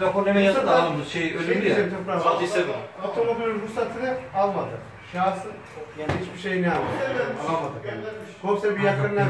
rapor hemen yazdı da alalım. Şey ölümdü şey, ya. diyeceğim toprağım. Aldıysa bu. Otomobilin ruhsatını almadı. Şahsın yani hiçbir şeyini almadı. Alamadı. Komiser bir yakınına